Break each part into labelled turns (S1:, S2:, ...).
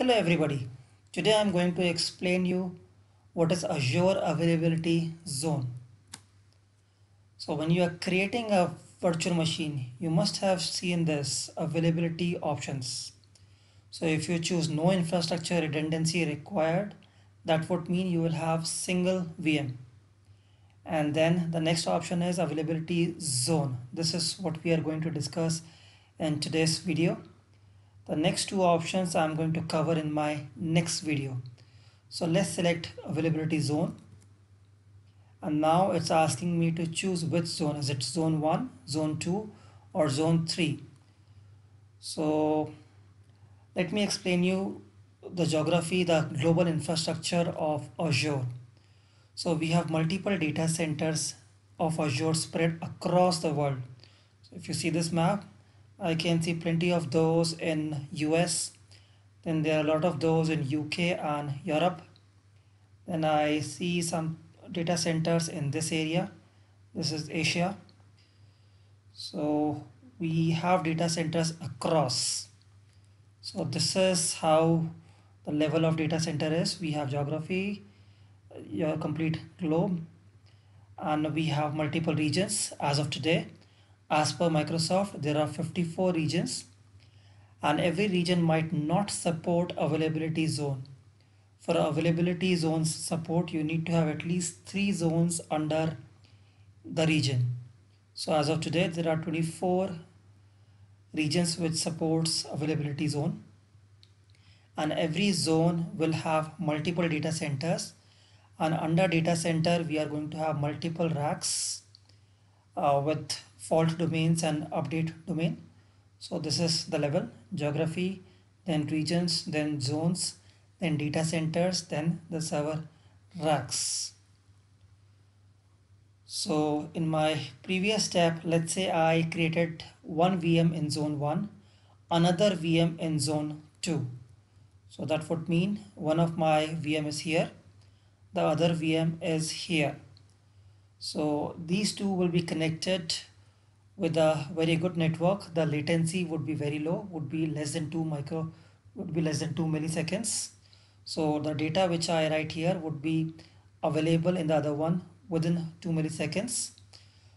S1: Hello everybody. Today I'm going to explain you what is Azure Availability Zone. So when you are creating a virtual machine, you must have seen this availability options. So if you choose no infrastructure redundancy required, that would mean you will have single VM. And then the next option is availability zone. This is what we are going to discuss in today's video. The next two options I'm going to cover in my next video. So let's select availability zone. And now it's asking me to choose which zone. Is it zone 1, zone 2 or zone 3? So let me explain you the geography, the global infrastructure of Azure. So we have multiple data centers of Azure spread across the world. So if you see this map, I can see plenty of those in US. Then there are a lot of those in UK and Europe. Then I see some data centers in this area. This is Asia. So we have data centers across. So this is how the level of data center is. We have geography, your complete globe, and we have multiple regions as of today as per Microsoft, there are 54 regions and every region might not support availability zone. For availability zones support, you need to have at least three zones under the region. So as of today, there are 24 regions which supports availability zone and every zone will have multiple data centers and under data center we are going to have multiple racks uh, with fault domains and update domain. So this is the level geography, then regions, then zones, then data centers, then the server racks. So in my previous step, let's say I created one VM in zone 1, another VM in zone 2. So that would mean one of my VM is here, the other VM is here. So these two will be connected with a very good network. The latency would be very low, would be less than two micro, would be less than two milliseconds. So the data which I write here would be available in the other one within two milliseconds.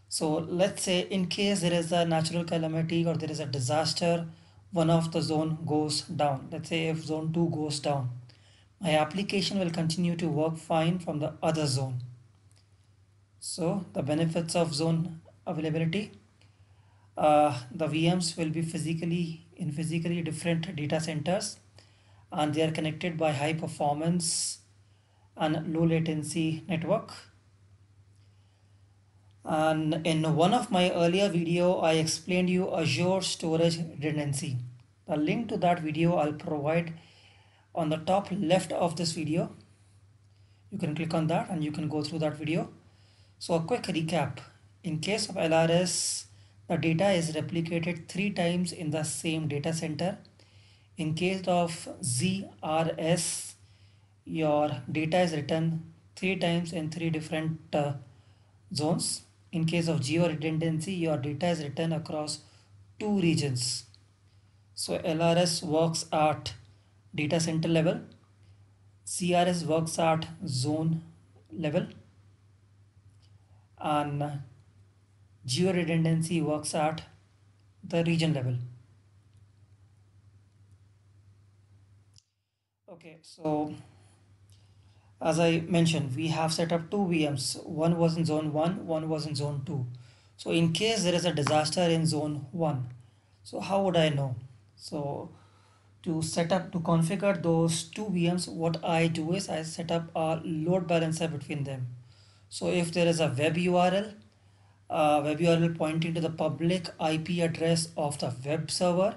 S1: So let's say in case there is a natural calamity or there is a disaster, one of the zone goes down. Let's say if zone 2 goes down, my application will continue to work fine from the other zone. So the benefits of zone availability, uh, the VMs will be physically in physically different data centers and they are connected by high performance and low latency network. And in one of my earlier video, I explained you Azure storage redundancy. The link to that video I'll provide on the top left of this video. You can click on that and you can go through that video. So a quick recap. In case of LRS, the data is replicated three times in the same data center. In case of ZRS, your data is written three times in three different uh, zones. In case of geo redundancy, your data is written across two regions. So LRS works at data center level. ZRS works at zone level and geo redundancy works at the region level. Okay, so as I mentioned, we have set up two VMs. One was in zone 1, one was in zone 2. So in case there is a disaster in zone 1, so how would I know? So to set up, to configure those two VMs, what I do is I set up a load balancer between them. So if there is a web URL, uh, web URL pointing to the public IP address of the web server,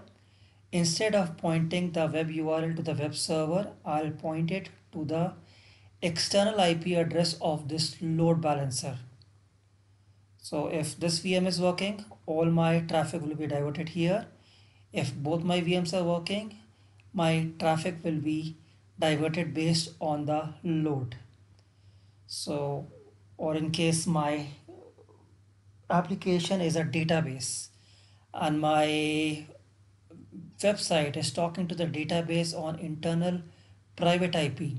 S1: instead of pointing the web URL to the web server, I'll point it to the external IP address of this load balancer. So if this VM is working, all my traffic will be diverted here. If both my VMs are working, my traffic will be diverted based on the load. So or in case my application is a database and my website is talking to the database on internal private IP.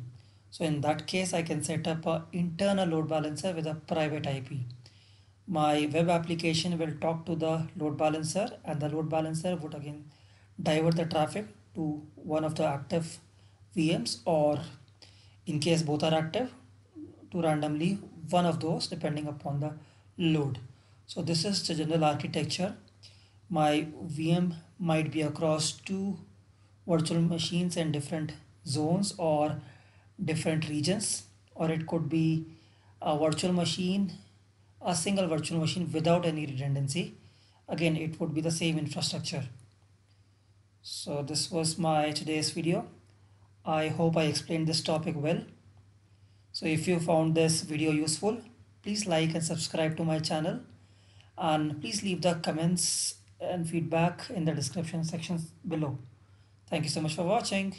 S1: So in that case, I can set up an internal load balancer with a private IP. My web application will talk to the load balancer and the load balancer would again divert the traffic to one of the active VMs or in case both are active to randomly one of those depending upon the load. So this is the general architecture. My VM might be across two virtual machines in different zones or different regions or it could be a virtual machine a single virtual machine without any redundancy. Again it would be the same infrastructure. So this was my today's video. I hope i explained this topic well. So if you found this video useful please like and subscribe to my channel and please leave the comments and feedback in the description section below. Thank you so much for watching